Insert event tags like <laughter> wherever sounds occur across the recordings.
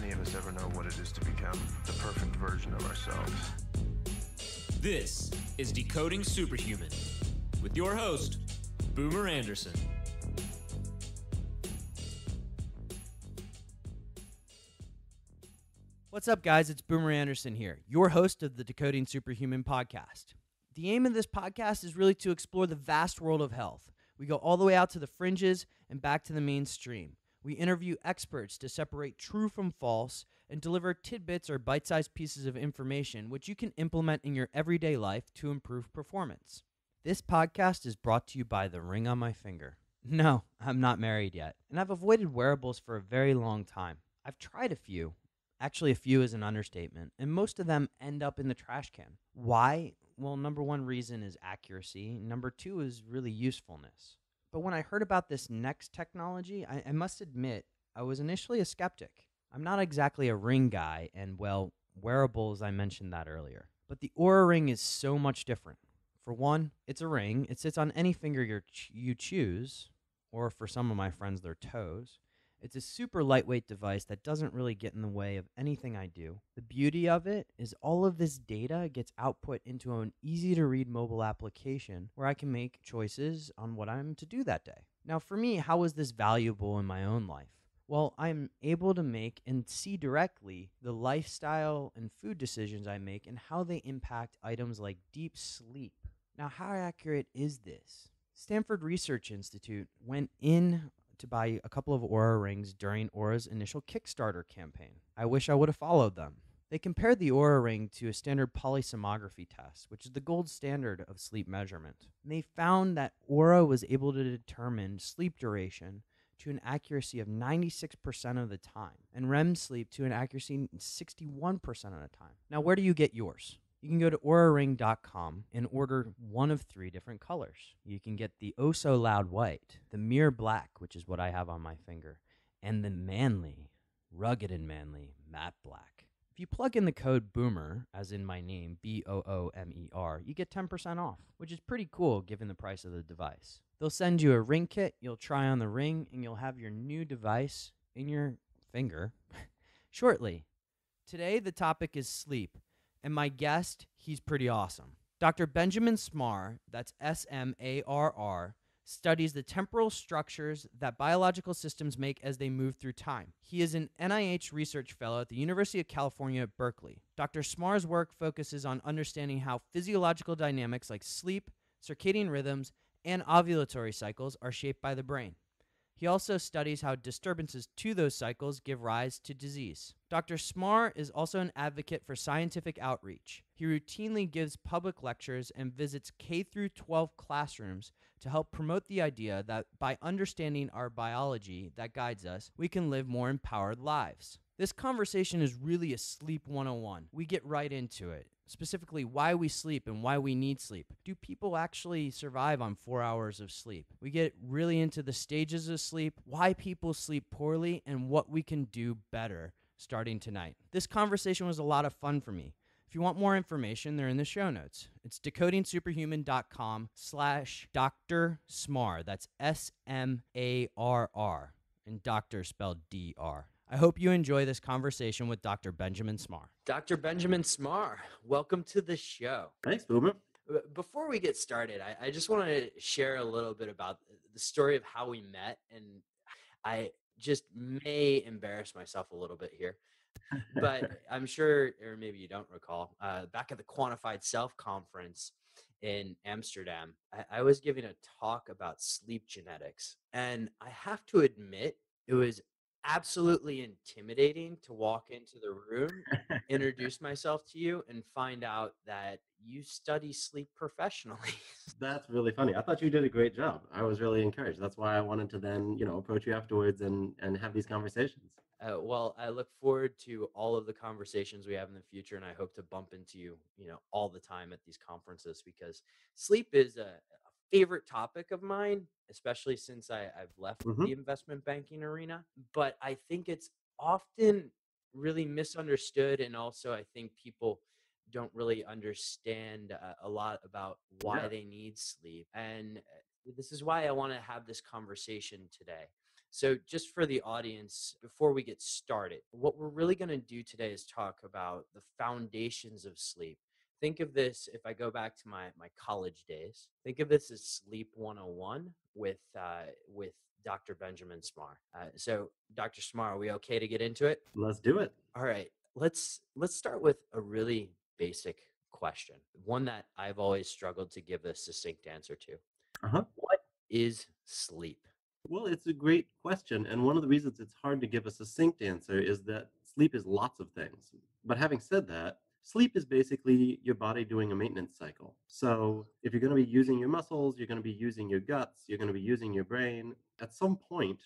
many of us ever know what it is to become the perfect version of ourselves? This is Decoding Superhuman with your host, Boomer Anderson. What's up, guys? It's Boomer Anderson here, your host of the Decoding Superhuman podcast. The aim of this podcast is really to explore the vast world of health. We go all the way out to the fringes and back to the mainstream. We interview experts to separate true from false and deliver tidbits or bite sized pieces of information which you can implement in your everyday life to improve performance. This podcast is brought to you by the ring on my finger. <laughs> No, I'm not married yet, and I've avoided wearables for a very long time. I've tried a few. Actually, a few is an understatement, and most of them end up in the trash can. Why? Well, number one reason is accuracy, number two is really usefulness. But when I heard about this next technology, I, I must admit, I was initially a skeptic. I'm not exactly a ring guy, and well, wearables, I mentioned that earlier. But the Oura Ring is so much different. For one, it's a ring, it sits on any finger you you choose, or for some of my friends, their toes. It's a super lightweight device that doesn't really get in the way of anything I do. The beauty of it is all of this data gets output into an easy to read mobile application where I can make choices on what I'm to do that day. Now, for me, how is this valuable in my own life? Well, I'm able to make and see directly the lifestyle and food decisions I make and how they impact items like deep sleep. Now, how accurate is this? Stanford Research Institute went in to buy a couple of Oura rings during Oura's initial Kickstarter campaign. I wish I would have followed them. They compared the oura ring to a standard polysomnography test, which is the gold standard of sleep measurement. And they found that oura was able to determine sleep duration to an accuracy of 96% of the time, and REM sleep to an accuracy 61% of the time. Now, where do you get yours? You can go to ouraring.com and order one of three different colors. You can get the oh so loud white, the mere black, which is what I have on my finger, and the manly, rugged and manly matte black. If you plug in the code BOOMER, as in my name, B O O M E R, you get 10% off, which is pretty cool given the price of the device. They'll send you a ring kit, you'll try on the ring, and you'll have your new device in your finger <laughs> shortly. Today, the topic is sleep. And my guest, he's pretty awesome. Dr. Benjamin Smarr, that's S M A R R, studies the temporal structures that biological systems make as they move through time. He is an NIH research fellow at the University of California at Berkeley. Dr. Smarr's work focuses on understanding how physiological dynamics like sleep, circadian rhythms, and ovulatory cycles are shaped by the brain. He also studies how disturbances to those cycles give rise to disease. Dr. Smarr is also an advocate for scientific outreach. He routinely gives public lectures and visits K through 12 classrooms to help promote the idea that by understanding our biology that guides us, we can live more empowered lives. This conversation is really a sleep 101. We get right into it specifically why we sleep and why we need sleep. Do people actually survive on four hours of sleep? We get really into the stages of sleep, why people sleep poorly, and what we can do better starting tonight. This conversation was a lot of fun for me. If you want more information, they're in the show notes. It's decodingsuperhuman.com slash Dr. Smarr. That's S-M-A-R-R. And doctor spelled D-R. I hope you enjoy this conversation with Dr. Benjamin Smarr. Dr. Benjamin Smarr, welcome to the show. Thanks, Boomer. Before we get started, I, I just want to share a little bit about the story of how we met. And I just may embarrass myself a little bit here, but <laughs> I'm sure, or maybe you don't recall, uh, back at the Quantified Self conference in Amsterdam, I, I was giving a talk about sleep genetics. And I have to admit, it was absolutely intimidating to walk into the room, <laughs> introduce myself to you, and find out that you study sleep professionally. <laughs> That's really funny. I thought you did a great job. I was really encouraged. That's why I wanted to then, you know, approach you afterwards and and have these conversations. Uh, well, I look forward to all of the conversations we have in the future, and I hope to bump into you, you know, all the time at these conferences because sleep is a, a favorite topic of mine, especially since I, have left mm-hmm. the investment banking arena. But I think it's often really misunderstood. And also, I think people don't really understand uh, a lot about why yeah. they need sleep. And uh, this is why I want to have this conversation today. So, just for the audience, before we get started, what we're really going to do today is talk about the foundations of sleep. Think of this if I go back to my, my college days, think of this as Sleep 101 with, uh, with Dr. Benjamin Smarr. Uh, so, Dr. Smarr, are we okay to get into it? Let's do it. All right. Let's let's start with a really basic question, one that I've always struggled to give a succinct answer to. Uh-huh. What is sleep? Well, it's a great question. And one of the reasons it's hard to give a succinct answer is that sleep is lots of things. But having said that, sleep is basically your body doing a maintenance cycle. So if you're going to be using your muscles, you're going to be using your guts, you're going to be using your brain, at some point,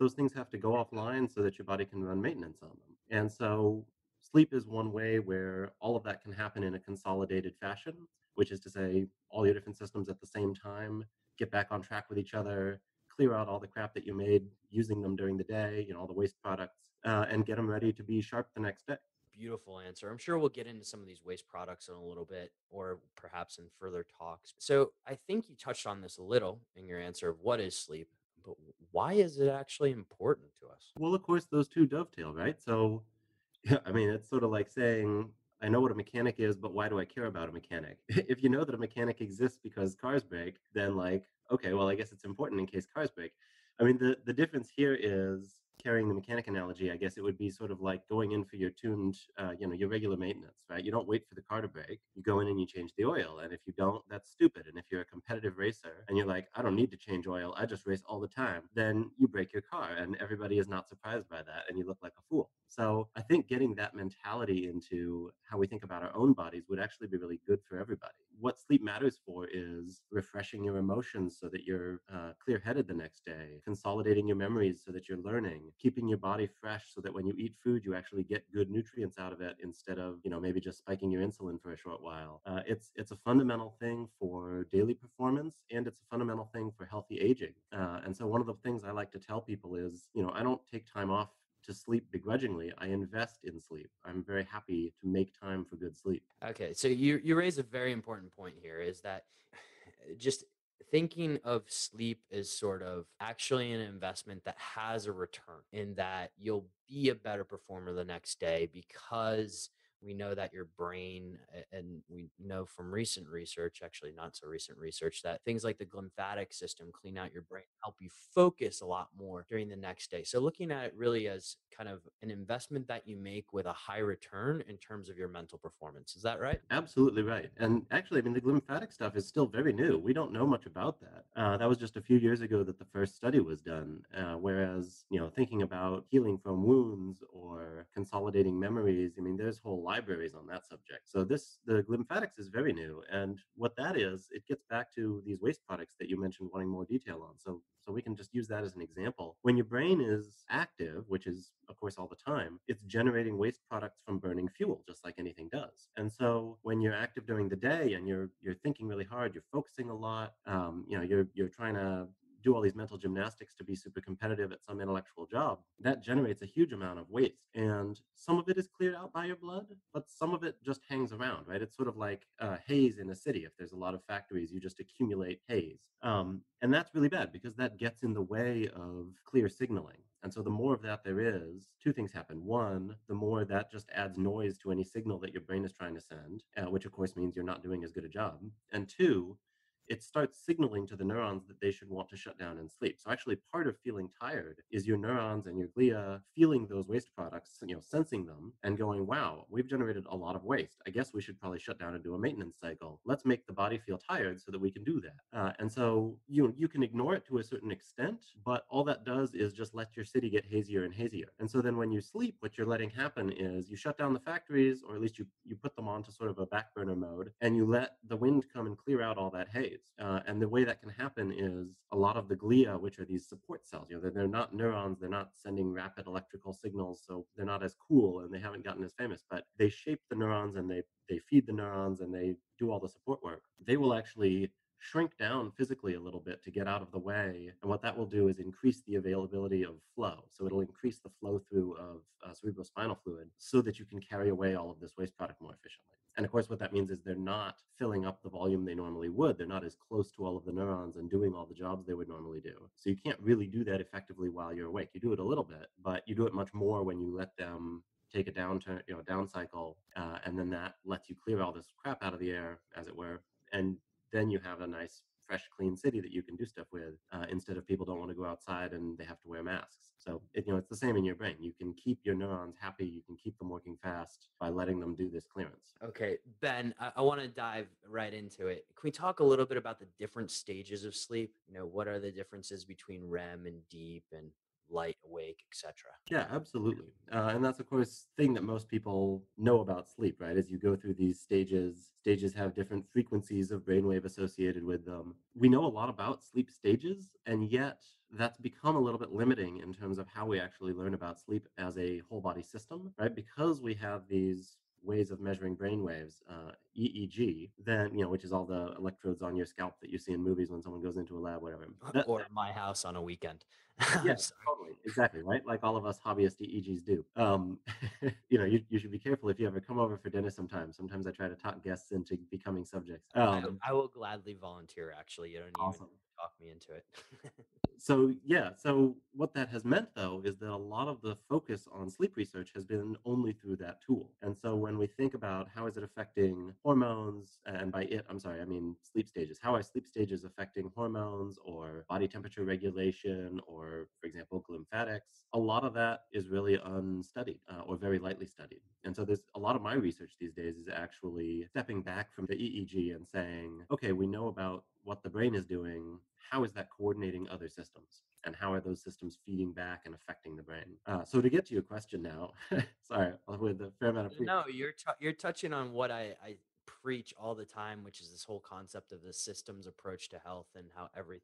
those things have to go offline so that your body can run maintenance on them. And so sleep is one way where all of that can happen in a consolidated fashion, which is to say, all your different systems at the same time get back on track with each other, clear out all the crap that you made using them during the day, you know, all the waste products, uh, and get them ready to be sharp the next day. Beautiful answer. I'm sure we'll get into some of these waste products in a little bit, or perhaps in further talks. So I think you touched on this a little in your answer of what is sleep, but why is it actually important to us? Well, of course, those two dovetail, right? So, <laughs> I mean, it's sort of like saying, I know what a mechanic is, but why do I care about a mechanic? <laughs> if you know that a mechanic exists because cars break, then like, okay, well, I guess it's important in case cars break. I mean, the, the difference here is carrying the mechanic analogy, I guess it would be sort of like going in for your tuned, uh, you know, your regular maintenance, right? You don't wait for the car to break. You go in and you change the oil. And if you don't, that's stupid. And if you're a competitive racer and you're like, I don't need to change oil, I just race all the time, then you break your car and everybody is not surprised by that and you look like a fool. So I think getting that mentality into how we think about our own bodies would actually be really good for everybody. What sleep matters for is refreshing your emotions so that you're uh, clear headed the next day, consolidating your memories so that you're learning, keeping your body fresh so that when you eat food, you actually get good nutrients out of it instead of, you know, maybe just spiking your insulin for a short while. Uh, it's, it's a fundamental thing for daily performance and it's a fundamental thing for healthy aging. Uh, and so one of the things I like to tell people is, you know, I don't take time off to sleep begrudgingly. I invest in sleep. I'm very happy to make time for good sleep. Okay, so you you raise a very important point here is that eh, just thinking of sleep as sort of actually an investment that has a return in that you'll be a better performer the next day because we know that your brain and we know from recent research actually not so recent research that things like the glymphatic system clean out your brain help you focus a lot more during the next day. So looking at it really as kind of an investment that you make with a high return in terms of your mental performance is that right? Absolutely right and actually i mean the glymphatic stuff is still very new we don't know much about that uh, that was just a few years ago that the first study was done uh, whereas you know thinking about healing from wounds or consolidating memories i mean there's whole libraries on that subject. So this the glymphatics is very new, and what that is, it gets back to these waste products that you mentioned wanting more detail on. So so we can just use that as an example. When your brain is active, which is of course all the time, it's generating waste products from burning fuel, just like anything does. And so when you're active during the day and you're you're thinking really hard, you're focusing a lot, um, you know, you're you're trying to do all these mental gymnastics to be super competitive at some intellectual job, that generates a huge amount of waste. And some of it is cleared out by your blood, but some of it just hangs around, right? It's sort of like uh, haze in a city. If there's a lot of factories, you just accumulate haze. Um, and that's really bad because that gets in the way of clear signaling. And so the more of that there is, two things happen. One, the more that just adds noise to any signal that your brain is trying to send, uh, which of course means you're not doing as good a job. And two, it starts signaling to the neurons that they should want to shut down and sleep. So actually part of feeling tired is your neurons and your glia feeling those waste products, you know, sensing them and going, wow, we've generated a lot of waste. I guess we should probably shut down and do a maintenance cycle. Let's make the body feel tired so that we can do that. Uh, and so you you can ignore it to a certain extent, but all that does is just let your city get hazier and hazier. And so then when you sleep, what you're letting happen is you shut down the factories, or at least you you put them onto sort of a back burner mode, and you let the wind come and clear out all that haze. Uh, and the way that can happen is a lot of the glia, which are these support cells, you know, they're, they're not neurons, they're not sending rapid electrical signals, so they're not as cool and they haven't gotten as famous, but they shape the neurons and they, they feed the neurons and they do all the support work. They will actually shrink down physically a little bit to get out of the way. And what that will do is increase the availability of flow. So it'll increase the flow through of uh, cerebrospinal fluid so that you can carry away all of this waste product more efficiently. And of course, what that means is they're not filling up the volume they normally would. They're not as close to all of the neurons and doing all the jobs they would normally do. So you can't really do that effectively while you're awake. You do it a little bit, but you do it much more when you let them take a downturn, you know, down cycle, uh, and then that lets you clear all this crap out of the air, as it were, and then you have a nice fresh, clean city that you can do stuff with uh, instead of people don't want to go outside and they have to wear masks. So it, you know it's the same in your brain. You can keep your neurons happy. You can keep them working fast by letting them do this clearance. Okay, Ben, I, I want to dive right into it. Can we talk a little bit about the different stages of sleep? You know, what are the differences between REM and deep and light, awake, etc. Yeah, absolutely. Uh, and that's of course thing that most people know about sleep, right? As you go through these stages, stages have different frequencies of brainwave associated with them. We know a lot about sleep stages, and yet that's become a little bit limiting in terms of how we actually learn about sleep as a whole body system, right? Because we have these ways of measuring brain waves, uh, EEG, then you know, which is all the electrodes on your scalp that you see in movies when someone goes into a lab, whatever. <laughs> That, or my house on a weekend. yes, <laughs> totally, exactly, right. Like all of us hobbyist EEGs do. Um, <laughs> you know, you, you should be careful if you ever come over for dinner. Sometimes, sometimes I try to talk guests into becoming subjects. Um, I, I, will gladly volunteer. Actually, you don't awesome. even me into it. <laughs> so yeah, so what that has meant though is that a lot of the focus on sleep research has been only through that tool. And so when we think about how is it affecting hormones, and by it I'm sorry, I mean sleep stages, how are sleep stages affecting hormones or body temperature regulation or for example glymphatics, a lot of that is really unstudied uh, or very lightly studied. And so there's a lot of my research these days is actually stepping back from the EEG and saying, okay, we know about what the brain is doing, how is that coordinating other systems? And how are those systems feeding back and affecting the brain? Uh, so to get to your question now, <laughs> sorry, with a fair amount of pre- no, you're t- you're touching on what I, I preach all the time, which is this whole concept of the systems approach to health and how everything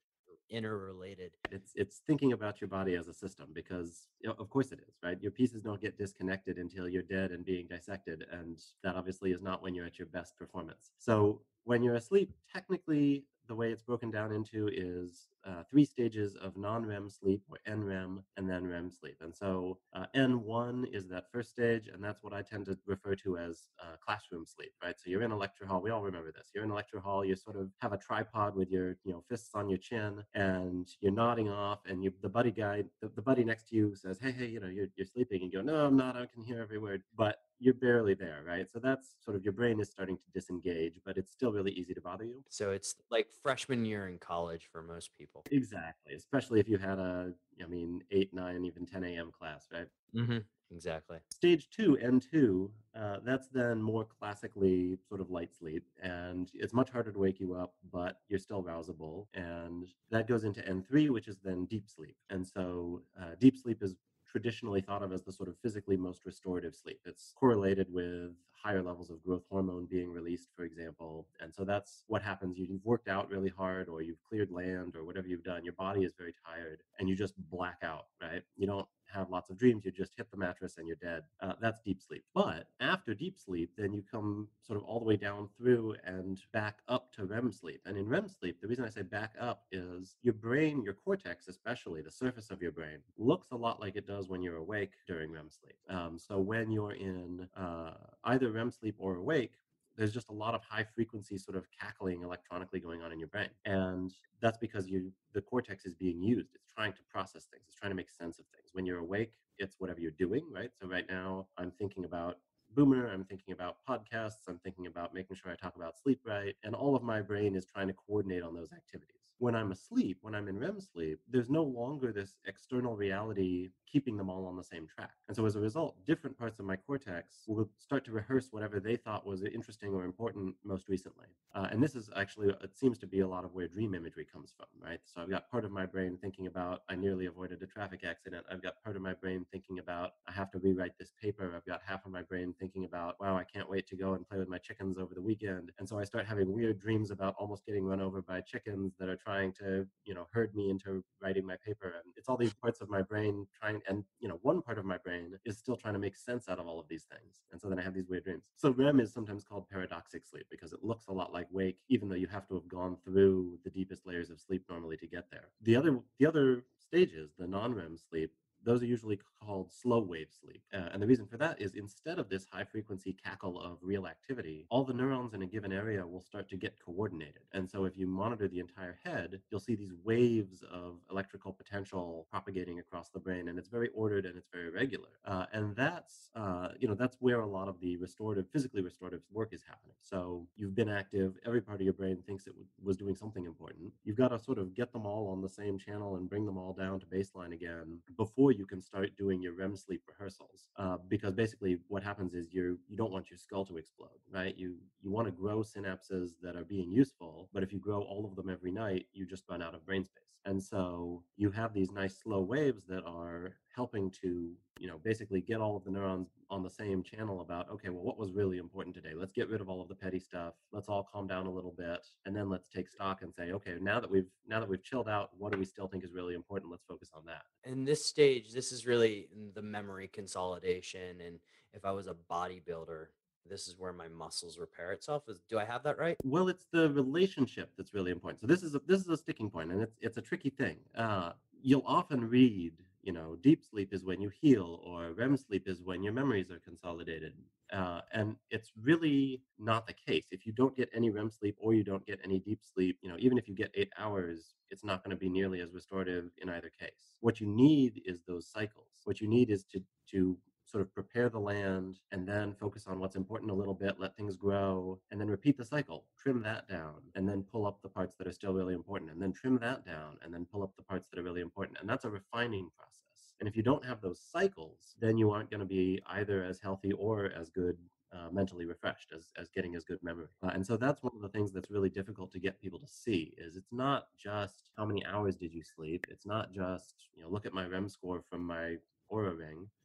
interrelated. It's it's thinking about your body as a system because you know, of course it is, right? Your pieces don't get disconnected until you're dead and being dissected, and that obviously is not when you're at your best performance. So when you're asleep, technically the way it's broken down into is uh, three stages of non-REM sleep, or NREM, and then REM sleep. And so uh, N1 is that first stage, and that's what I tend to refer to as uh, classroom sleep, right? So you're in a lecture hall. We all remember this. You're in a lecture hall. You sort of have a tripod with your, you know, fists on your chin, and you're nodding off, and you, the buddy guy, the, the buddy next to you says, "Hey, hey, you know, you're, you're sleeping," and you go, "No, I'm not. I can hear every word." But you're barely there, right? So that's sort of your brain is starting to disengage, but it's still really easy to bother you. So it's like freshman year in college for most people. Exactly, especially if you had a, I mean, 8, 9, even 10 a.m. class, right? Mm-hmm. Exactly. Stage two, N2, uh, that's then more classically sort of light sleep. And it's much harder to wake you up, but you're still rousable. And that goes into N3, which is then deep sleep. And so uh, deep sleep is traditionally thought of as the sort of physically most restorative sleep. It's correlated with higher levels of growth hormone being released, for example. And so that's what happens. You've worked out really hard, or you've cleared land, or whatever you've done. Your body is very tired, and you just black out, right? You don't have lots of dreams, you just hit the mattress and you're dead. Uh, that's deep sleep. But after deep sleep, then you come sort of all the way down through and back up to REM sleep. And in REM sleep, the reason I say back up is your brain, your cortex, especially the surface of your brain, looks a lot like it does when you're awake during REM sleep. Um, so when you're in uh, either REM sleep or awake, there's just a lot of high frequency sort of cackling electronically going on in your brain and that's because you the cortex is being used it's trying to process things it's trying to make sense of things. When you're awake it's whatever you're doing right? So right now i'm thinking about boomer i'm thinking about podcasts i'm thinking about making sure i talk about sleep right and all of my brain is trying to coordinate on those activities. When I'm asleep, when I'm in REM sleep, there's no longer this external reality keeping them all on the same track. And so as a result, different parts of my cortex will start to rehearse whatever they thought was interesting or important most recently. Uh, and this is actually, it seems to be a lot of where dream imagery comes from, right? So I've got part of my brain thinking about, I nearly avoided a traffic accident. I've got part of my brain thinking about, I have to rewrite this paper. I've got half of my brain thinking about, wow, I can't wait to go and play with my chickens over the weekend. And so I start having weird dreams about almost getting run over by chickens that are trying to, you know, herd me into writing my paper. And it's all these parts of my brain trying, and, you know, one part of my brain is still trying to make sense out of all of these things. And so then I have these weird dreams. So REM is sometimes called paradoxic sleep because it looks a lot like wake, even though you have to have gone through the deepest layers of sleep normally to get there. The other, the other stages, the non-REM sleep, those are usually called slow wave sleep. Uh, and the reason for that is instead of this high frequency cackle of real activity, all the neurons in a given area will start to get coordinated. And so if you monitor the entire head, you'll see these waves of electrical potential propagating across the brain, and it's very ordered and it's very regular. Uh, and that's uh, you know that's where a lot of the restorative, physically restorative work is happening. So you've been active, every part of your brain thinks it w- was doing something important. You've got to sort of get them all on the same channel and bring them all down to baseline again before you can start doing your REM sleep rehearsals. Uh, because basically, what happens is you you don't want your skull to explode, right? You you want to grow synapses that are being useful, but if you grow all of them every night, you just run out of brain space. And so you have these nice slow waves that are helping to, you know, basically get all of the neurons on the same channel about, okay, well, what was really important today? Let's get rid of all of the petty stuff. Let's all calm down a little bit. And then let's take stock and say, okay, now that we've now that we've chilled out, what do we still think is really important? Let's focus on that. In this stage, this is really the memory consolidation. And if I was a bodybuilder, this is where my muscles repair itself. Is do I have that right? Well, it's the relationship that's really important. So this is a, this is a sticking point, and it's it's a tricky thing. Uh, you'll often read, you know, deep sleep is when you heal, or REM sleep is when your memories are consolidated, uh, and it's really not the case. If you don't get any REM sleep or you don't get any deep sleep, you know, even if you get eight hours, it's not going to be nearly as restorative in either case. What you need is those cycles. What you need is to to sort of prepare the land and then focus on what's important a little bit, let things grow, and then repeat the cycle. Trim that down and then pull up the parts that are still really important, and then trim that down and then pull up the parts that are really important. And that's a refining process. And if you don't have those cycles, then you aren't going to be either as healthy or as good uh, mentally refreshed as, as getting as good memory. Uh, and so that's one of the things that's really difficult to get people to see is it's not just how many hours did you sleep. It's not just, you know, look at my REM score from my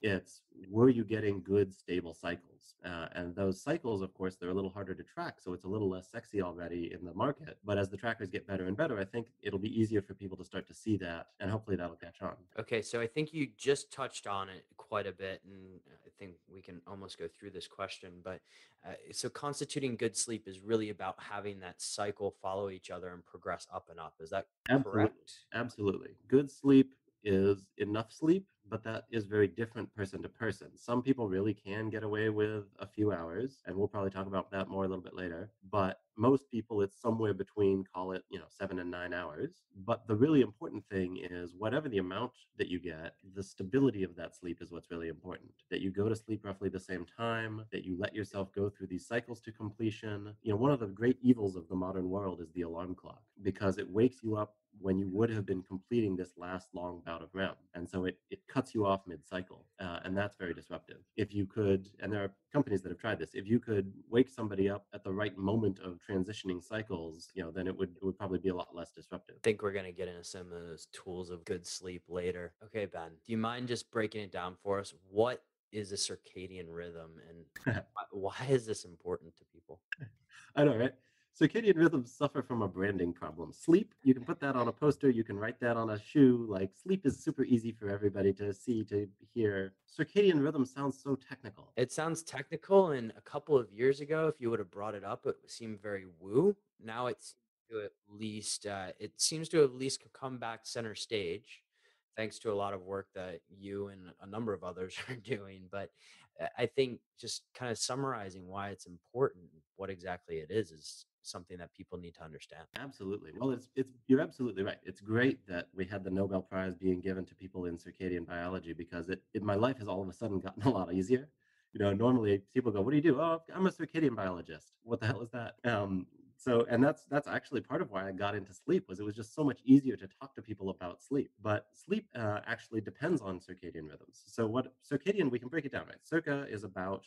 It's were you getting good stable cycles? Uh, and those cycles, of course, they're a little harder to track, so it's a little less sexy already in the market. But as the trackers get better and better, I think it'll be easier for people to start to see that, and hopefully that'll catch on. Okay, so I think you just touched on it quite a bit, and I think we can almost go through this question. But uh, so constituting good sleep is really about having that cycle follow each other and progress up and up. Is that Absolutely. correct? Absolutely. Good sleep is enough sleep, but that is very different person to person. Some people really can get away with a few hours, and we'll probably talk about that more a little bit later. But most people, it's somewhere between, call it, you know, seven and nine hours. But the really important thing is whatever the amount that you get, the stability of that sleep is what's really important. That you go to sleep roughly the same time, that you let yourself go through these cycles to completion. You know, one of the great evils of the modern world is the alarm clock because it wakes you up when you would have been completing this last long bout of REM. And so it, it cuts you off mid cycle. Uh, and that's very disruptive. If you could, and there are companies that have tried this, if you could wake somebody up at the right moment of transitioning cycles, you know, then it would, it would probably be a lot less disruptive. I think we're going to get into some of those tools of good sleep later. Okay, Ben, do you mind just breaking it down for us? What is a circadian rhythm and <laughs> why- why is this important to people? <laughs> I know, right? Circadian rhythms suffer from a branding problem. Sleep, you can put that on a poster, you can write that on a shoe. Like sleep is super easy for everybody to see, to hear. Circadian rhythm sounds so technical. It sounds technical, and a couple of years ago, if you would have brought it up, it seemed very woo. Now it's to at least uh, it seems to at least come back center stage, thanks to a lot of work that you and a number of others <laughs> are doing. But uh, I think just kind of summarizing why it's important, what exactly it is, is something that people need to understand. Absolutely. Well, it's it's you're absolutely right. It's great that we had the Nobel Prize being given to people in circadian biology because it, it my life has all of a sudden gotten <laughs> a lot easier. You know, normally people go, "What do you do?" "Oh, I'm a circadian biologist." What the hell is that? Um, so, and that's that's actually part of why I got into sleep was it was just so much easier to talk to people about sleep. But sleep uh, actually depends on circadian rhythms. So, what circadian we can break it down. Right, circa is about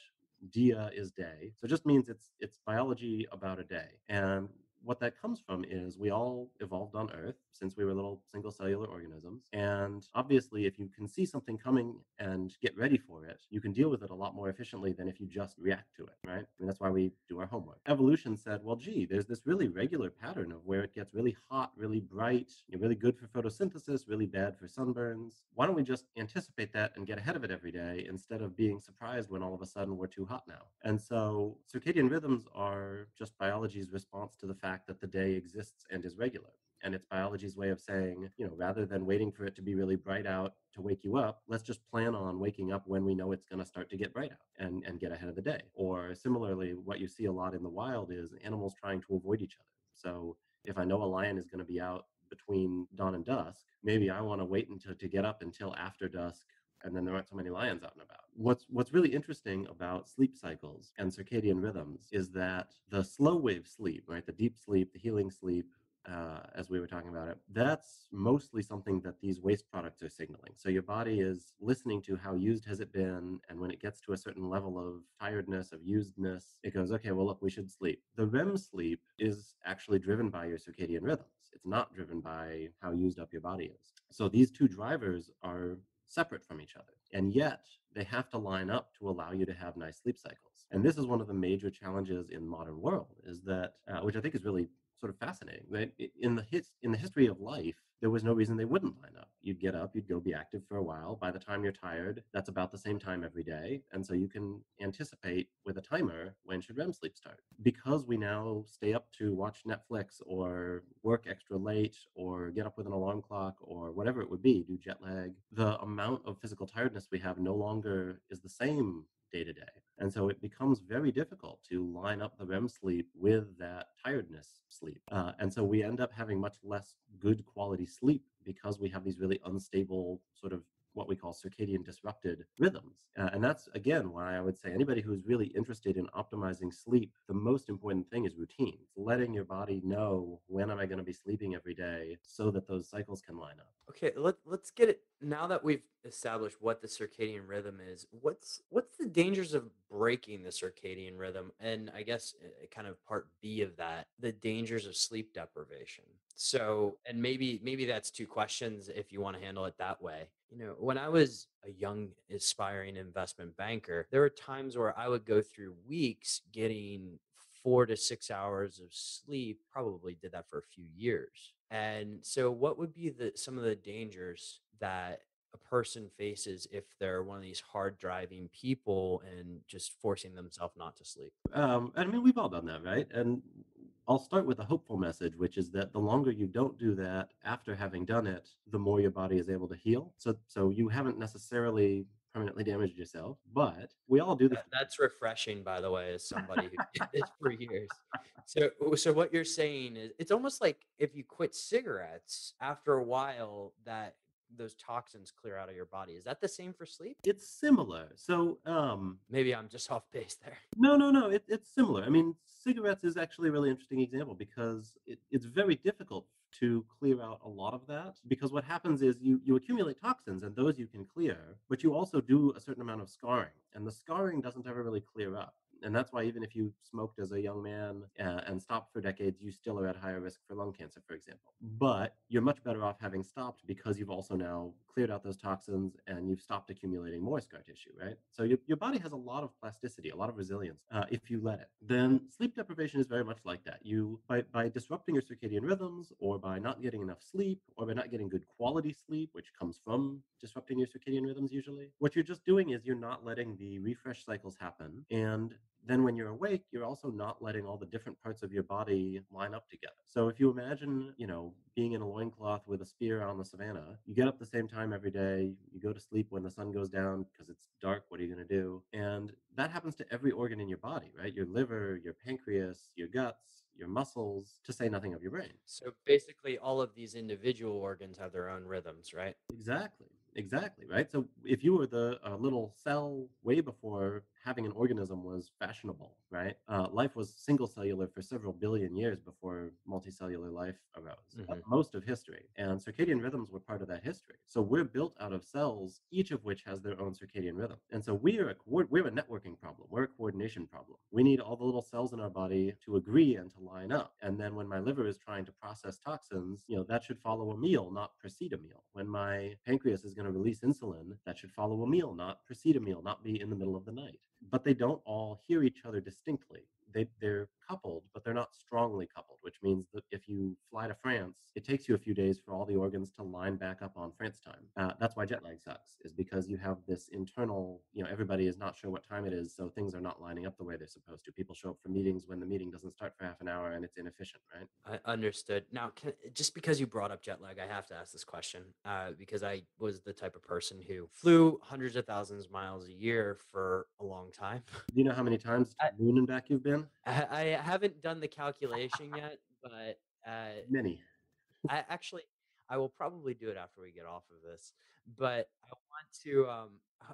dia is day. So it just means it's it's biology about a day. And what that comes from is we all evolved on Earth since we were little single cellular organisms. And obviously, if you can see something coming and get ready for it, you can deal with it a lot more efficiently than if you just react to it, right? I mean, that's why we do our homework. Evolution said, well, gee, there's this really regular pattern of where it gets really hot, really bright, really good for photosynthesis, really bad for sunburns. Why don't we just anticipate that and get ahead of it every day instead of being surprised when all of a sudden we're too hot now? And so circadian rhythms are just biology's response to the fact that the day exists and is regular. and it's biology's way of saying, you know, rather than waiting for it to be really bright out to wake you up, let's just plan on waking up when we know it's going to start to get bright out and, and get ahead of the day. Or similarly, what you see a lot in the wild is animals trying to avoid each other. So if I know a lion is going to be out between dawn and dusk, maybe I want to wait until to get up until after dusk and then there aren't so many lions out and about. What's what's really interesting about sleep cycles and circadian rhythms is that the slow wave sleep, right, the deep sleep, the healing sleep, uh, as we were talking about it, that's mostly something that these waste products are signaling. So your body is listening to how used has it been, and when it gets to a certain level of tiredness, of usedness, it goes, okay, well, look, we should sleep. The REM sleep is actually driven by your circadian rhythms. It's not driven by how used up your body is. So these two drivers are separate from each other. And yet, they have to line up to allow you to have nice sleep cycles. And this is one of the major challenges in modern world is that, uh, which I think is really sort of fascinating. That in the his, in the history of life, there was no reason they wouldn't line up. You'd get up, you'd go be active for a while. By the time you're tired, that's about the same time every day, and so you can anticipate with a timer when should REM sleep start. Because we now stay up to watch Netflix or work extra late or get up with an alarm clock or whatever it would be, do jet lag, the amount of physical tiredness we have no longer is the same day to day. And so it becomes very difficult to line up the REM sleep with that tiredness sleep. Uh, and so we end up having much less good quality sleep because we have these really unstable sort of what we call circadian disrupted rhythms. Uh, and that's, again, why I would say anybody who's really interested in optimizing sleep, the most important thing is routine. It's letting your body know when am I going to be sleeping every day so that those cycles can line up. Okay, let, let's get it now that we've established what the circadian rhythm is. What's what's the dangers of breaking the circadian rhythm? And I guess uh, kind of part B of that, the dangers of sleep deprivation. So, and maybe maybe that's two questions if you want to handle it that way. You know, when I was a young aspiring investment banker, there were times where I would go through weeks getting four to six hours of sleep. Probably did that for a few years. And so, what would be the some of the dangers that a person faces if they're one of these hard driving people and just forcing themselves not to sleep? Um, I mean, we've all done that, right? And I'll start with a hopeful message, which is that the longer you don't do that after having done it, the more your body is able to heal. So, so you haven't necessarily permanently damaged yourself, but we all do. That, that's refreshing, by the way, as somebody who did this for years. So, so what you're saying is, it's almost like if you quit cigarettes after a while, that those toxins clear out of your body. Is that the same for sleep? It's similar. So, um, maybe I'm just <laughs> off base there. No, no, no. It, it's similar. I mean, cigarettes is actually a really interesting example because it, it's very difficult to clear out a lot of that because what happens is you you accumulate toxins and those you can clear but you also do a certain amount of scarring and the scarring doesn't ever really clear up and that's why even if you smoked as a young man uh, and stopped for decades, you still are at higher risk for lung cancer, for example. But you're much better off having stopped because you've also now cleared out those toxins and you've stopped accumulating more scar tissue, right? So your, your body has a lot of plasticity, a lot of resilience uh, if you let it. Then sleep deprivation is very much like that. You by by disrupting your circadian rhythms, or by not getting enough sleep, or by not getting good quality sleep, which comes from disrupting your circadian rhythms usually. What you're just doing is you're not letting the refresh cycles happen, and then when you're awake, you're also not letting all the different parts of your body line up together. So if you imagine, you know, being in a loincloth with a spear on the savannah, you get up the same time every day, you go to sleep when the sun goes down because it's dark, what are you going to do? And that happens to every organ in your body, right? Your liver, your pancreas, your guts, your muscles, to say nothing of your brain. So basically, all of these individual organs have their own rhythms, right? Exactly. Exactly, right? So if you were the uh, little cell way before having an organism was fashionable, right? Uh, life was single cellular for several billion years before multicellular life arose, Mhm. most of history. And circadian rhythms were part of that history. So we're built out of cells, each of which has their own circadian rhythm. And so we're a, co- we're a networking problem. We're a coordination problem. We need all the little cells in our body to agree and to line up. And then when my liver is trying to process toxins, you know, that should follow a meal, not precede a meal. When my pancreas is going to release insulin, that should follow a meal, not precede a meal, not be in the middle of the night but they don't all hear each other distinctly. They they're coupled, but they're not strongly coupled, which means that if you fly to France, it takes you a few days for all the organs to line back up on France time. Uh, that's why jet lag sucks, is because you have this internal, you know, everybody is not sure what time it is, so things are not lining up the way they're supposed to. People show up for meetings when the meeting doesn't start for half an hour and it's inefficient, right? I understood. Now, can, just because you brought up jet lag, I have to ask this question uh, because I was the type of person who flew hundreds of thousands of miles a year for a long time. Do you know how many times to <laughs> I- moon and back you've been? I, I haven't done the calculation yet, but uh, Many. I actually I will probably do it after we get off of this. But I want to um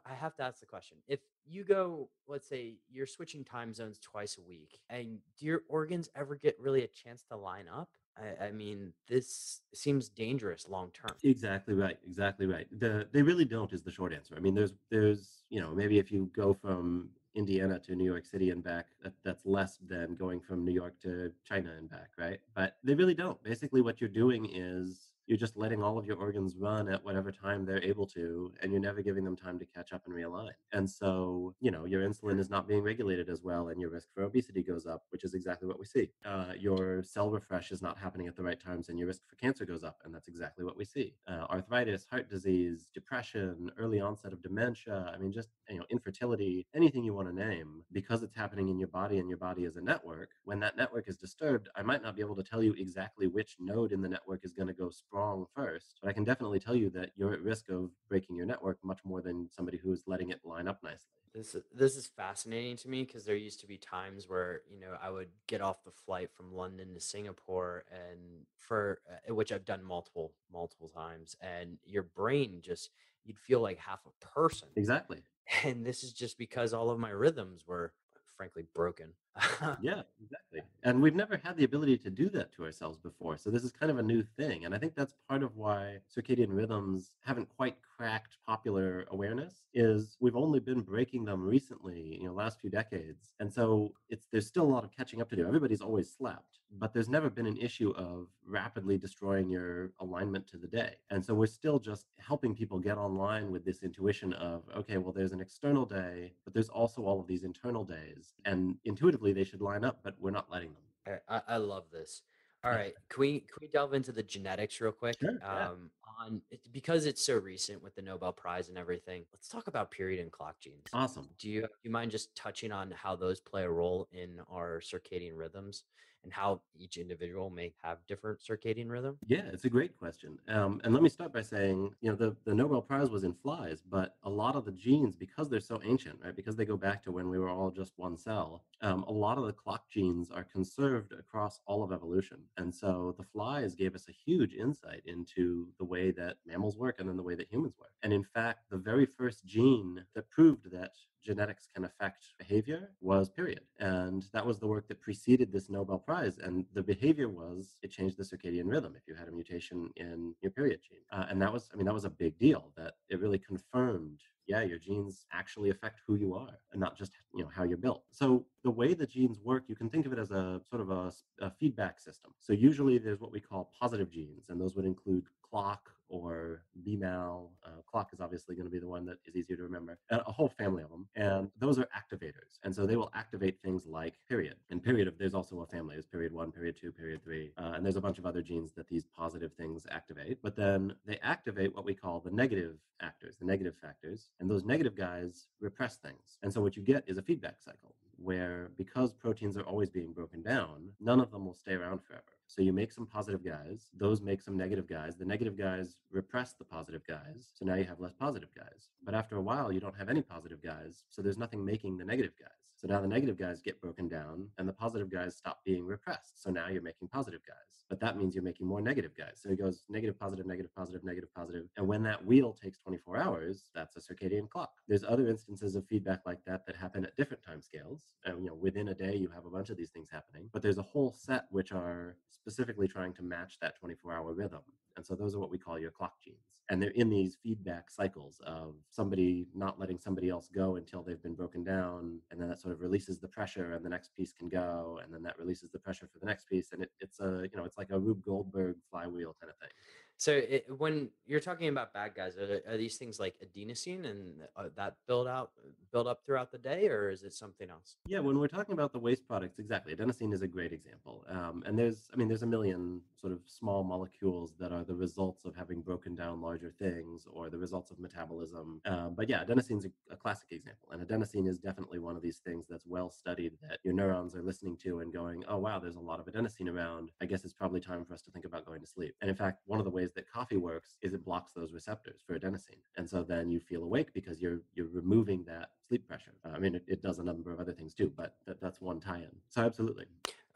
I have to ask the question. If you go, let's say you're switching time zones twice a week, and do your organs ever get really a chance to line up? I, I mean, this seems dangerous long term. Exactly right. Exactly right. The they really don't is the short answer. I mean, there's there's you know maybe if you go from Indiana to New York City and back, that, that's less than going from New York to China and back, right? But they really don't. Basically, what you're doing is you're just letting all of your organs run at whatever time they're able to, and you're never giving them time to catch up and realign. And so, you know, your insulin is not being regulated as well, and your risk for obesity goes up, which is exactly what we see. Uh, your cell refresh is not happening at the right times, and your risk for cancer goes up, and that's exactly what we see. Uh, arthritis, heart disease, depression, early onset of dementia. I mean, just you know, infertility, anything you want to name, because it's happening in your body, and your body is a network. When that network is disturbed, I might not be able to tell you exactly which node in the network is going to go strong first, but I can definitely tell you that you're at risk of breaking your network much more than somebody who is letting it line up nicely. This is, this is fascinating to me because there used to be times where you know I would get off the flight from London to Singapore and for uh, which I've done multiple multiple times and your brain just you'd feel like half a person Exactly. And this is just because all of my rhythms were frankly broken. <laughs> Yeah, exactly. And we've never had the ability to do that to ourselves before. So this is kind of a new thing. And I think that's part of why circadian rhythms haven't quite cracked popular awareness is we've only been breaking them recently, you know, last few decades. And so it's there's still a lot of catching up to do. Everybody's always slept, but there's never been an issue of rapidly destroying your alignment to the day. And so we're still just helping people get online with this intuition of, okay, well, there's an external day, but there's also all of these internal days. And intuitively they should line up, but we're not letting them. I, I I love this. All right, can we can we delve into the genetics real quick? Sure, yeah. Um, on it, because it's so recent with the Nobel Prize and everything. Let's talk about period and clock genes. Awesome. Do you do you mind just touching on how those play a role in our circadian rhythms and how each individual may have different circadian rhythm? Yeah, it's a great question. Um, and let me start by saying, you know, the, the Nobel Prize was in flies, but a lot of the genes, because they're so ancient, right, because they go back to when we were all just one cell, um, a lot of the clock genes are conserved across all of evolution. And so the flies gave us a huge insight into the way that mammals work and then the way that humans work. And in fact, the very first gene that proved that genetics can affect behavior was period. And that was the work that preceded this Nobel Prize. And the behavior was it changed the circadian rhythm if you had a mutation in your period gene. Uh, and that was, I mean, that was a big deal that it really confirmed yeah, your genes actually affect who you are and not just you know how you're built. So the way the genes work, you can think of it as a sort of a feedback system. So usually there's what we call positive genes, and those would include clock or BMAL. Uh, clock is obviously going to be the one that is easier to remember. A a whole family of them, and those are activators, and so they will activate things like period. And period, of there's also a family. There's period one, period two, period three, uh, and there's a bunch of other genes that these positive things activate. But then they activate what we call the negative actors, the negative factors, and those negative guys repress things. And so what you get is a feedback cycle where because proteins are always being broken down, none of them will stay around forever. So you make some positive guys, those make some negative guys. The negative guys repress the positive guys. So now you have less positive guys. But after a while, you don't have any positive guys. So there's nothing making the negative guys. So now the negative guys get broken down and the positive guys stop being repressed. So now you're making positive guys. But that means you're making more negative guys. So it goes negative, positive, negative, positive, negative, positive. And when that wheel takes 24 hours, that's a circadian clock. There's other instances of feedback like that that happen at different time scales. And, you know, within a day, you have a bunch of these things happening. But there's a whole set which are specifically trying to match that 24 hour rhythm. And so those are what we call your clock genes. And they're in these feedback cycles of somebody not letting somebody else go until they've been broken down. And then that sort of releases the pressure and the next piece can go. And then that releases the pressure for the next piece. And it, it's a, you know, it's like a Rube Goldberg flywheel kind of thing. So it, when you're talking about bad guys, are, are these things like adenosine and uh, that build out build up throughout the day, or is it something else? Yeah, when we're talking about the waste products, exactly. Adenosine is a great example. Um, and there's, I mean, there's a million sort of small molecules that are the results of having broken down larger things or the results of metabolism. Um, but yeah, adenosine is a, a classic example. And adenosine is definitely one of these things that's well studied that your neurons are listening to and going, oh, wow, there's a lot of adenosine around. I guess it's probably time for us to think about going to sleep. And in fact, one of the ways that coffee works is it blocks those receptors for adenosine. And so then you feel awake because you're you're removing that sleep pressure. Uh, I mean, it, it does a number of other things too, but that, that's one tie-in. So absolutely.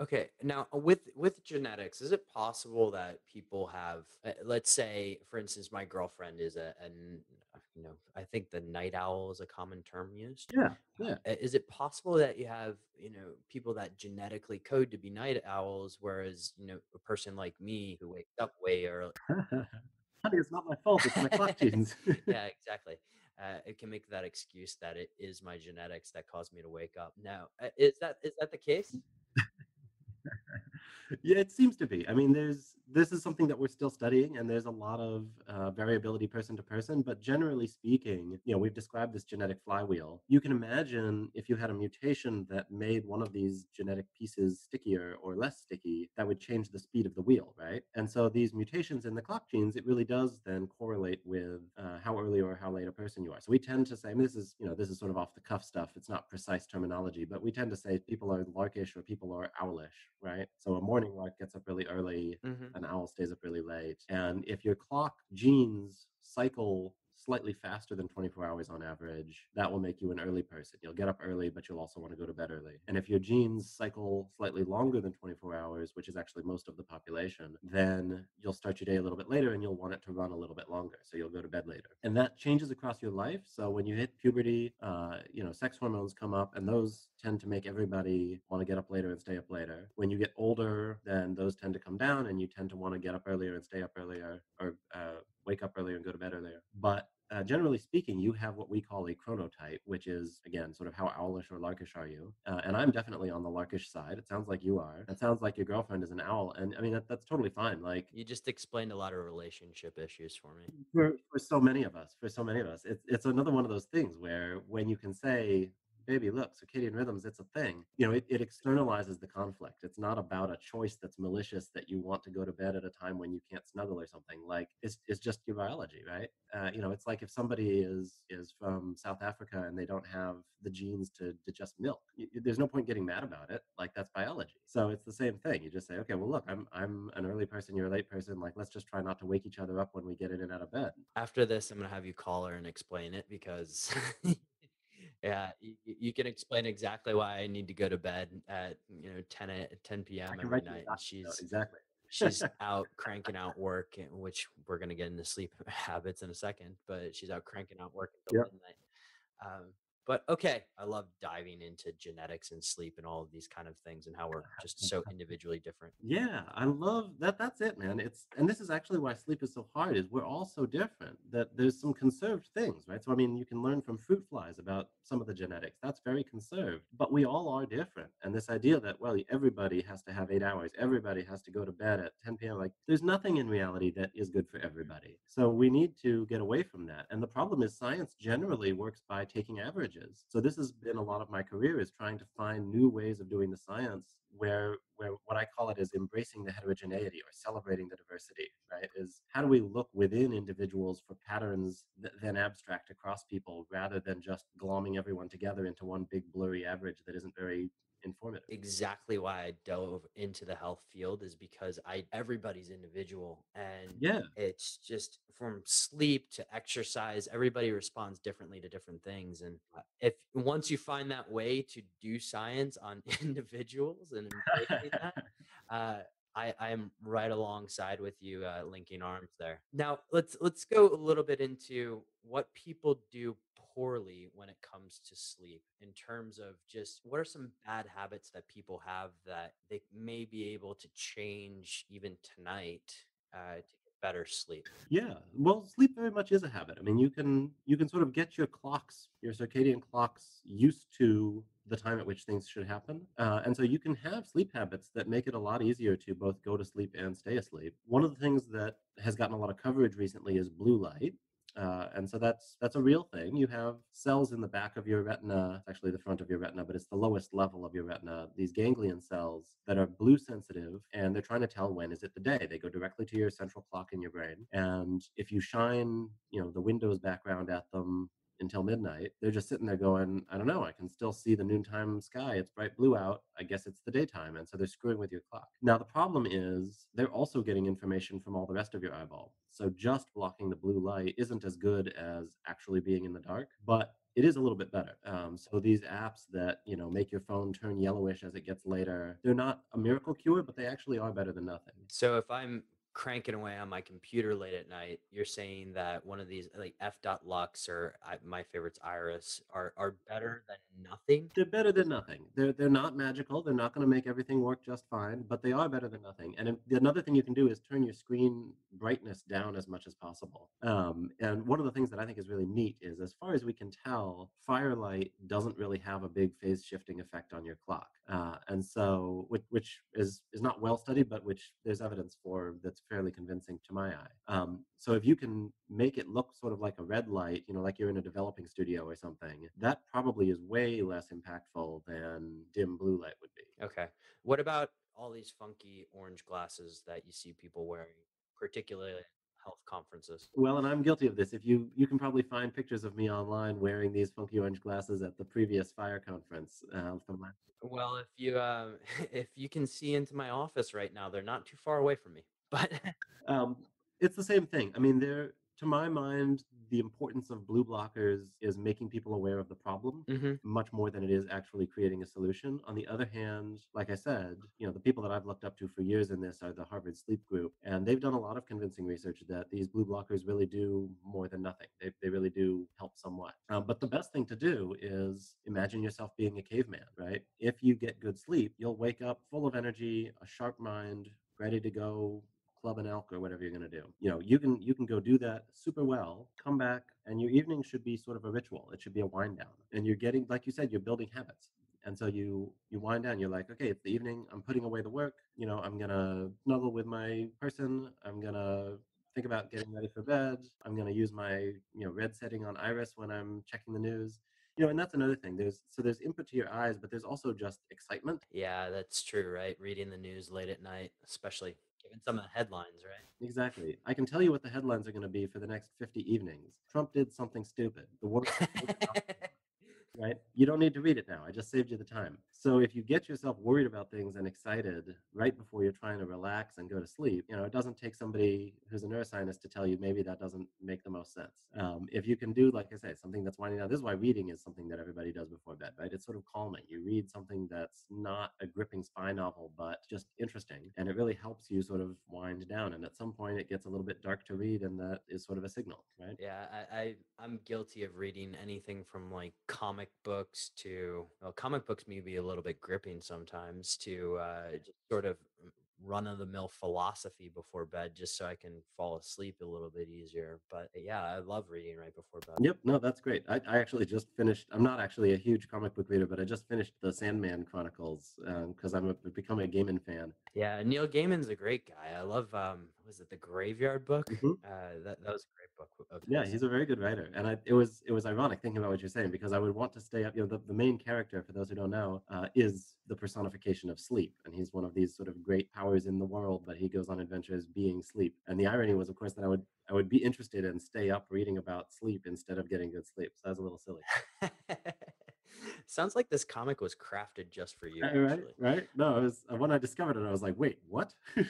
Okay, now uh, with with genetics, is it possible that people have, uh, let's say, for instance, my girlfriend is a, an, uh, you know, I think the night owl is a common term used. Yeah, yeah. Uh, Is it possible that you have, you know, people that genetically code to be night owls, whereas, you know, a person like me who wakes up way early? <laughs> Honey, it's not my fault. It's my clock <laughs> genes. <laughs> yeah, exactly. Uh, it can make that excuse that it is my genetics that caused me to wake up. Now, uh, is that is that the case? Yeah, it seems to be. I mean, there's this is something that we're still studying, and there's a lot of uh, variability person to person. But generally speaking, you know, we've described this genetic flywheel. You can imagine if you had a mutation that made one of these genetic pieces stickier or less sticky, that would change the speed of the wheel, right? And so these mutations in the clock genes, it really does then correlate with uh, how early or how late a person you are. So we tend to say, I mean, this is you know, this is sort of off the cuff stuff. It's not precise terminology, but we tend to say people are larkish or people are owlish, right? So a morning lark gets up really early, hmm an owl stays up really late. And if your clock genes cycle slightly faster than 24 hours on average, that will make you an early person. You'll get up early, but you'll also want to go to bed early. And if your genes cycle slightly longer than 24 hours, which is actually most of the population, then you'll start your day a little bit later and you'll want it to run a little bit longer. So you'll go to bed later. And that changes across your life. So when you hit puberty, uh, you know, sex hormones come up and those tend to make everybody want to get up later and stay up later. When you get older, then those tend to come down and you tend to want to get up earlier and stay up earlier or uh, wake up earlier and go to bed earlier. But uh, generally speaking, you have what we call a chronotype, which is again sort of how owlish or larkish are you. Uh, and I'm definitely on the larkish side. It sounds like you are. It sounds like your girlfriend is an owl, and I mean that, that's totally fine. Like You just explained a lot of relationship issues for me. for, for so many of us, for so many of us, it's it's another one of those things where when you can say baby, look, circadian rhythms, it's a thing. You know, it, it externalizes the conflict. It's not about a choice that's malicious that you want to go to bed at a time when you can't snuggle or something. Like it's, it's just your biology, right? Uh, you know, it's like if somebody is is from South Africa and they don't have the genes to digest milk, y- y- there's no point getting mad about it. Like that's biology. So it's the same thing. You just say, okay, well, look, I'm I'm an early person, you're a late person. Like let's just try not to wake each other up when we get in and out of bed. After this, I'm gonna have you call her and explain it because, <laughs> yeah, you, you can explain exactly why I need to go to bed at you know 10 at 10 p.m. Every write you a night. And document note, she's exactly. she's out cranking out work, which we're gonna get into sleep <laughs> habits in a second. But she's out cranking out work until Yep. midnight. Um, but okay, I love diving into genetics and sleep and all of these kind of things and how we're just <laughs> so individually different. Yeah, I love that. That's it, man. It's and this is actually why sleep is so hard. Is we're all so different. That there's some conserved things, right? So I mean, you can learn from fruit flies about some of the genetics. That's very conserved. But we all are different. And this idea that well, everybody has to have eight hours, everybody has to go to bed at 10 p.m. Like, there's nothing in reality that is good for everybody. So we need to get away from that. And the problem is, science generally works by taking So this has been a lot of my career is trying to find new ways of doing the science where where what I call it is embracing the heterogeneity or celebrating the diversity, right? Is how do we look within individuals for patterns that then abstract across people rather than just glomming everyone together into one big blurry average that isn't very informative. Exactly why I dove into the health field is because I everybody's individual and Yeah. it's just from sleep to exercise everybody responds differently to different things and if once you find that way to do science on <laughs> individuals and <laughs> that uh, I, I'm right alongside with you, uh, linking arms there. Now let's let's go a little bit into what people do poorly when it comes to sleep in terms of just what are some bad habits that people have that they may be able to change even tonight uh, to get better sleep. Yeah, well, sleep very much is a habit. I mean, you can you can sort of get your clocks, your circadian clocks, used to the time at which things should happen, uh, and so you can have sleep habits that make it a lot easier to both go to sleep and stay asleep. One of the things that has gotten a lot of coverage recently is blue light. Uh, and so that's that's a real thing. You have cells in the back of your retina, actually the front of your retina, but it's the lowest level of your retina. These ganglion cells that are blue sensitive, and they're trying to tell when is it the day. They go directly to your central clock in your brain, and if you shine, you know, the Windows background at them until midnight. They're just sitting there going, I don't know, I can still see the noontime sky. It's bright blue out. I guess it's the daytime. And so they're screwing with your clock. Now, the problem is they're also getting information from all the rest of your eyeball. So just blocking the blue light isn't as good as actually being in the dark, but it is a little bit better. Um, so these apps that you know make your phone turn yellowish as it gets later, they're not a miracle cure, but they actually are better than nothing. So if I'm cranking away on my computer late at night, you're saying that one of these like F. Dot Lux or I, my favorites Iris are are better than nothing. They're better than nothing. They're they're not magical. They're not going to make everything work just fine, but they are better than nothing. And another thing you can do is turn your screen brightness down as much as possible. Um, and one of the things that I think is really neat is, as far as we can tell, firelight doesn't really have a big phase shifting effect on your clock. Uh, and so, which, which is is not well studied, but which there's evidence for that's fairly convincing to my eye. Um, so if you can make it look sort of like a red light, you know, like you're in a developing studio or something, that probably is way less impactful than dim blue light would be. Okay. What about all these funky orange glasses that you see people wearing, particularly health conferences. Well, and I'm guilty of this. If you you can probably find pictures of me online wearing these funky orange glasses at the previous fire conference uh, from last. Well, if you uh, <laughs> if you can see into my office right now, they're not too far away from me. But <laughs> um, it's the same thing. I mean, they're to my mind, the importance of blue blockers is making people aware of the problem mm-hmm. much more than it is actually creating a solution. On the other hand, like I said, you know, the people that I've looked up to for years in this are the Harvard Sleep Group, and they've done a lot of convincing research that these blue blockers really do more than nothing. They, they really do help somewhat. Um, but the best thing to do is imagine yourself being a caveman, right? If you get good sleep, you'll wake up full of energy, a sharp mind, ready to go club an elk or whatever you're going to do. You know you can you can go do that super well come back and your evening should be sort of a ritual. It should be a wind down and you're getting like you said you're building habits. And so you you wind down you're like okay it's the evening i'm putting away the work you know i'm gonna snuggle with my person i'm gonna think about getting ready for bed i'm gonna use my you know red setting on iris when i'm checking the news. You know and that's another thing there's so there's input to your eyes but there's also just excitement. Yeah that's true right? Reading the news late at night especially given some of the headlines, right? Exactly. I can tell you what the headlines are going to be for the next 50 evenings. Trump did something stupid. The world <laughs> right? You don't need to read it now. I just saved you the time. So if you get yourself worried about things and excited right before you're trying to relax and go to sleep, you know, it doesn't take somebody who's a neuroscientist to tell you maybe that doesn't make the most sense. Um, if you can do, like I say, something that's winding down, this is why reading is something that everybody does before bed, right? It's sort of calming. You read something that's not a gripping spy novel, but just interesting. And it really helps you sort of wind down. And at some point it gets a little bit dark to read and that is sort of a signal, right? Yeah, I, I I'm guilty of reading anything from like comic books to well, comic books maybe a little bit gripping sometimes to uh, just sort of run of the mill philosophy before bed just so I can fall asleep a little bit easier. But yeah, I love reading right before bed. Yep, no, that's great. I, I actually just finished. I'm not actually a huge comic book reader, but I just finished the Sandman Chronicles because um, I'm a, becoming a Gaiman fan. Yeah, Neil Gaiman's a great guy. I love um, was it the Graveyard Book? Mm-hmm. Uh, that that was a great book. yeah, he's a very good writer, and I, it was it was ironic thinking about what you're saying because I would want to stay up. You know, the, the main character, for those who don't know, uh, is the personification of sleep, and he's one of these sort of great powers in the world, but he goes on adventures being sleep. And the irony was, of course, that I would I would be interested and stay up reading about sleep instead of getting good sleep. So that was a little silly. <laughs> Sounds like this comic was crafted just for you. Right, right, right. No, it was when I discovered it, I was like, wait, what? <laughs>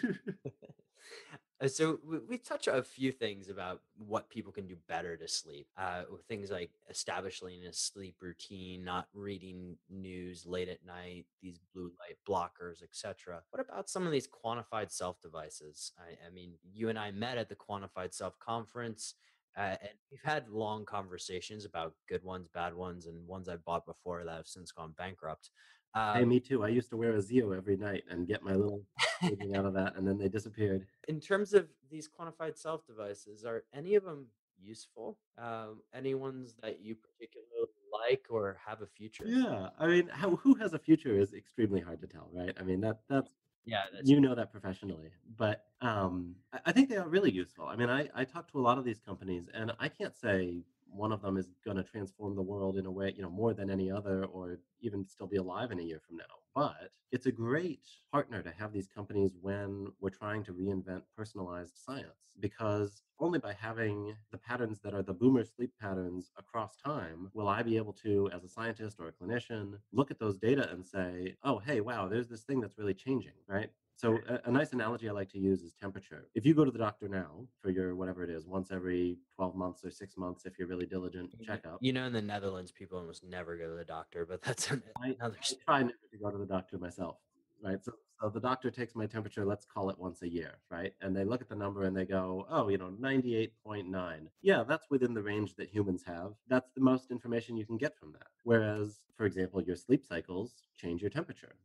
<laughs> Uh, so we, we touch a few things about what people can do better to sleep. Uh, things like establishing a sleep routine, not reading news late at night, these blue light blockers, etc. What about some of these quantified self devices? I, I, mean, you and I met at the quantified self conference. Uh, and we've had long conversations about good ones, bad ones, and ones I bought before that have since gone bankrupt. Um, hey, me too. I used to wear a Zeo every night and get my little <laughs> out of that, and then they disappeared. In terms of these quantified self devices, are any of them useful? Um, any ones that you particularly like or have a future? Yeah, I mean, how, who has a future is extremely hard to tell, right? I mean, that that's yeah, you know that professionally. But Um, I, I think they are really useful. I mean, I, I talk to a lot of these companies, and I can't say one of them is going to transform the world in a way, you know, more than any other, or even still be alive in a year from now. But it's a great partner to have these companies when we're trying to reinvent personalized science, because only by having the patterns that are the boomer sleep patterns across time will I be able to, as a scientist or a clinician, look at those data and say, oh, hey, wow, there's this thing that's really changing, right? So a, a, nice analogy I like to use is temperature. If you go to the doctor now for your whatever it is, once every 12 months or six months, if you're really diligent, checkup. You know, in the Netherlands, people almost never go to the doctor, but that's <laughs> another. I, I try never to go to the doctor myself, right? So, so the doctor takes my temperature, let's call it once a year, right? And they look at the number and they go, oh, you know, 98.9. Yeah, that's within the range that humans have. That's the most information you can get from that. Whereas, for example, your sleep cycles change your temperature.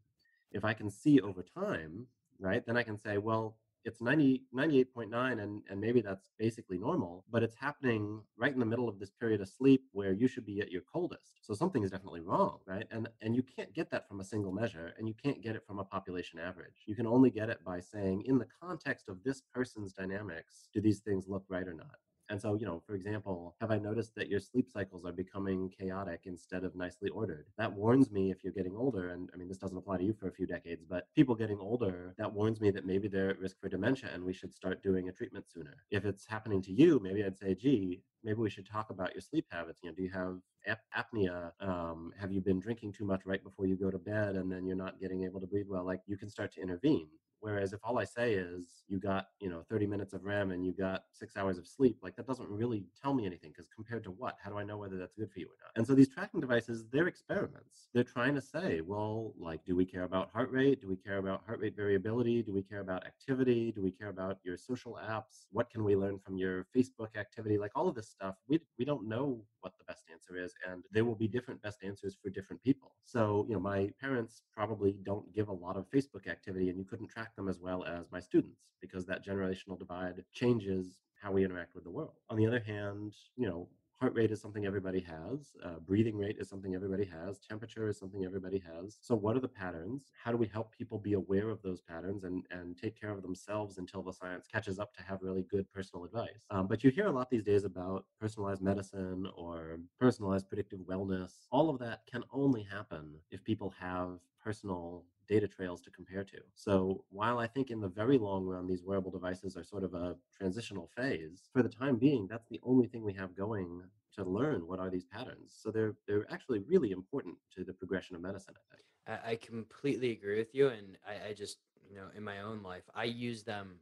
If I can see over time right? Then I can say, well, it's 90, 98.9 and, and maybe that's basically normal, but it's happening right in the middle of this period of sleep where you should be at your coldest. So something is definitely wrong, right? And and you can't get that from a single measure and you can't get it from a population average. You can only get it by saying in the context of this person's dynamics, do these things look right or not? And so, you know, for example, have I noticed that your sleep cycles are becoming chaotic instead of nicely ordered? That warns me if you're getting older, and I mean, this doesn't apply to you for a few decades, but people getting older, that warns me that maybe they're at risk for dementia and we should start doing a treatment sooner. If it's happening to you, maybe I'd say, gee, maybe we should talk about your sleep habits. You know, do you have ap- apnea? Um, have you been drinking too much right before you go to bed and then you're not getting able to breathe well? Like you can start to intervene. Whereas if all I say is you got, you know, 30 minutes of REM and you got six hours of sleep, like that doesn't really tell me anything because compared to what? How do I know whether that's good for you or not? And so these tracking devices, they're experiments. They're trying to say, well, like, do we care about heart rate? Do we care about heart rate variability? Do we care about activity? Do we care about your social apps? What can we learn from your Facebook activity? Like all of this stuff, we, we don't know what the best answer is. And there will be different best answers for different people. So, you know, my parents probably don't give a lot of Facebook activity and you couldn't track them as well as my students because that generational divide changes how we interact with the world. On the other hand, you know, heart rate is something everybody has uh, breathing rate is something everybody has temperature is something everybody has. So what are the patterns? How do we help people be aware of those patterns and and take care of themselves until the science catches up to have really good personal advice? Um, but you hear a lot these days about personalized medicine or personalized predictive wellness. All of that can only happen if people have personal data trails to compare to. So while I think in the very long run, these wearable devices are sort of a transitional phase, for the time being, that's the only thing we have going to learn what are these patterns. So they're they're actually really important to the progression of medicine, I think. I, completely agree with you. And I, I just, you know, in my own life, I use them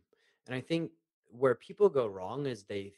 and I think where people go wrong is they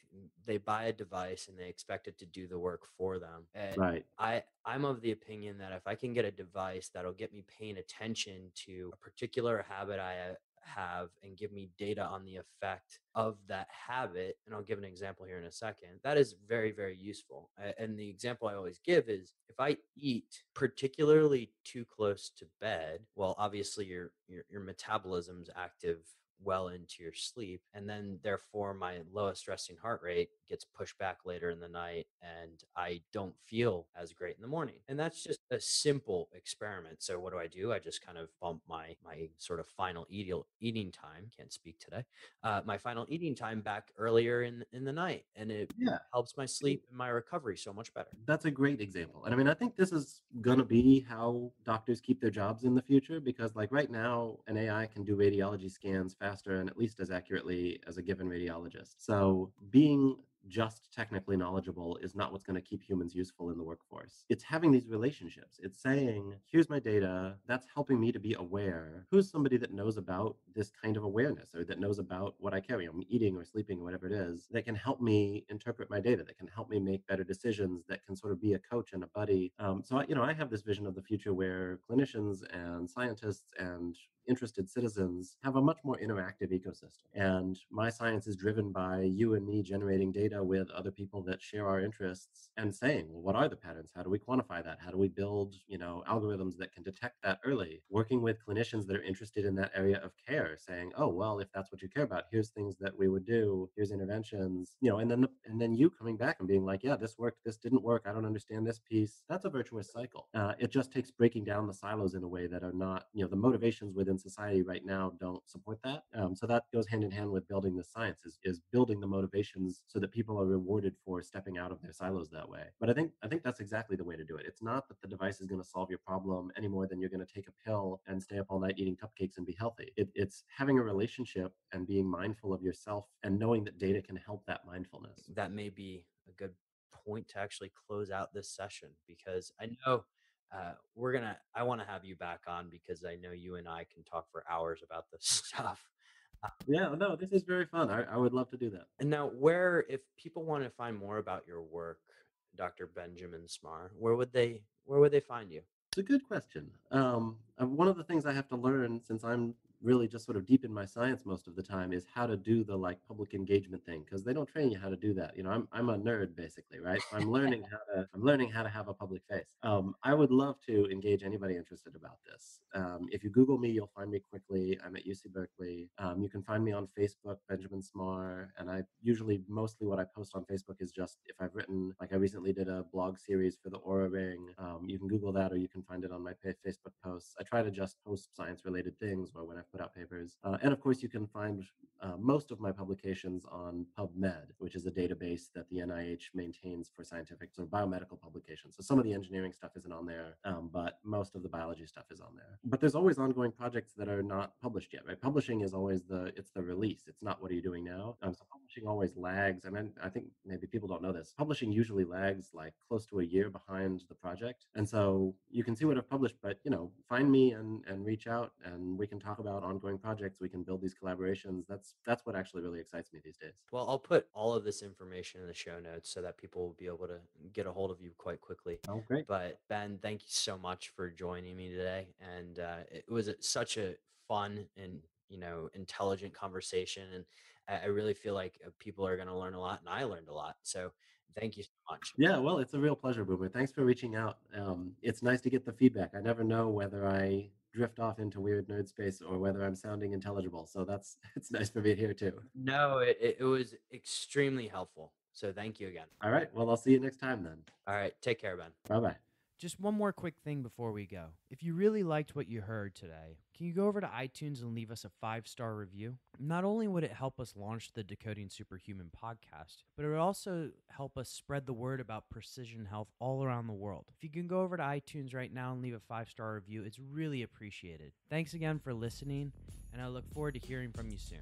they buy a device and they expect it to do the work for them. And right. I I'm of the opinion that if I can get a device that'll get me paying attention to a particular habit I have and give me data on the effect of that habit and I'll give an example here in a second that is very very useful and the example I always give is if I eat particularly too close to bed well obviously your your, your metabolism's active well into your sleep and then therefore my lowest resting heart rate gets pushed back later in the night and i don't feel as great in the morning. And that's just a simple experiment. So what do i do? I just kind of bump my my sort of final eat, eating time can't speak today uh, my final eating time back earlier in in the night and it yeah. helps my sleep and my recovery so much better. That's a great example and i mean i think this is going to be how doctors keep their jobs in the future because like right now an ai can do radiology scans faster and at least as accurately as a given radiologist. So being just technically knowledgeable is not what's going to keep humans useful in the workforce. It's having these relationships. It's saying, here's my data, that's helping me to be aware. Who's somebody that knows about this kind of awareness or that knows about what I carry? I'm eating or sleeping or whatever it is, that can help me interpret my data, that can help me make better decisions, that can sort of be a coach and a buddy. Um, so, I, you know, I have this vision of the future where clinicians and scientists and interested citizens have a much more interactive ecosystem. And my science is driven by you and me generating data with other people that share our interests and saying, well, what are the patterns? How do we quantify that? How do we build, you know, algorithms that can detect that early? Working with clinicians that are interested in that area of care, saying, oh, well, if that's what you care about, here's things that we would do, here's interventions, you know, and then the, and then you coming back and being like, yeah, this worked, this didn't work, I don't understand this piece. That's a virtuous cycle. Uh, it just takes breaking down the silos in a way that are not, you know, the motivations within in society right now don't support that. Um, so that goes hand in hand with building the science is, is building the motivations so that people are rewarded for stepping out of their silos that way. But I think I think that's exactly the way to do it. It's not that the device is going to solve your problem any more than you're going to take a pill and stay up all night eating cupcakes and be healthy. It, it's having a relationship and being mindful of yourself and knowing that data can help that mindfulness. That may be a good point to actually close out this session because I know uh, we're gonna. I want to have you back on because I know you and I can talk for hours about this <laughs> stuff. Yeah, no, this is very fun. I, I would love to do that. And now, where if people want to find more about your work, Dr. Benjamin Smarr, where would they where would they find you? It's a good question. Um, uh, one of the things I have to learn since I'm really just sort of deep in my science most of the time is how to do the like public engagement thing because they don't train you how to do that you know i'm, I'm a nerd basically right? So i'm <laughs> learning how to i'm learning how to have a public face. Um, i would love to engage anybody interested about this. Um, if you google me you'll find me quickly. I'm at uc berkeley. Um, you can find me on facebook benjamin Smarr and i usually mostly what i post on facebook is just if i've written like i recently did a blog series for the Oura ring. Um, you can google that or you can find it on my facebook posts. I try to just post science related things or when i put out papers. Uh, and of course, you can find uh, most of my publications on PubMed, which is a database that the NIH maintains for scientific or biomedical publications. So some of the engineering stuff isn't on there, um, but most of the biology stuff is on there. But there's always ongoing projects that are not published yet, right? Publishing is always the it's the release. It's not what are you doing now. Um, so publishing always lags. I mean, I think maybe people don't know this. Publishing usually lags like close to a year behind the project, and so you can see what I've published, but you know, find me and and reach out, and we can talk about ongoing projects. We can build these collaborations. That's that's what actually really excites me these days. Well, I'll put all of this information in the show notes so that people will be able to get a hold of you quite quickly. Oh, great. But Ben, thank you so much for joining me today, and uh, it was such a fun and you know intelligent conversation, and I, I really feel like uh, people are going to learn a lot, and I learned a lot. So thank you so much. Yeah, well, it's a real pleasure, Boomer. Thanks for reaching out. Um, it's nice to get the feedback. I never know whether I drift off into weird nerd space or whether I'm sounding intelligible. So that's <laughs> it's nice for me here too. No, it, it it was extremely helpful. So thank you again. All right. Well, I'll see you next time then. All right, take care, Ben. Bye bye. Just one more quick thing before we go. If you really liked what you heard today, can you go over to iTunes and leave us a five star review? Not only would it help us launch the Decoding Superhuman podcast, but it would also help us spread the word about precision health all around the world. If you can go over to iTunes right now and leave a five star review, it's really appreciated. Thanks again for listening, and I look forward to hearing from you soon.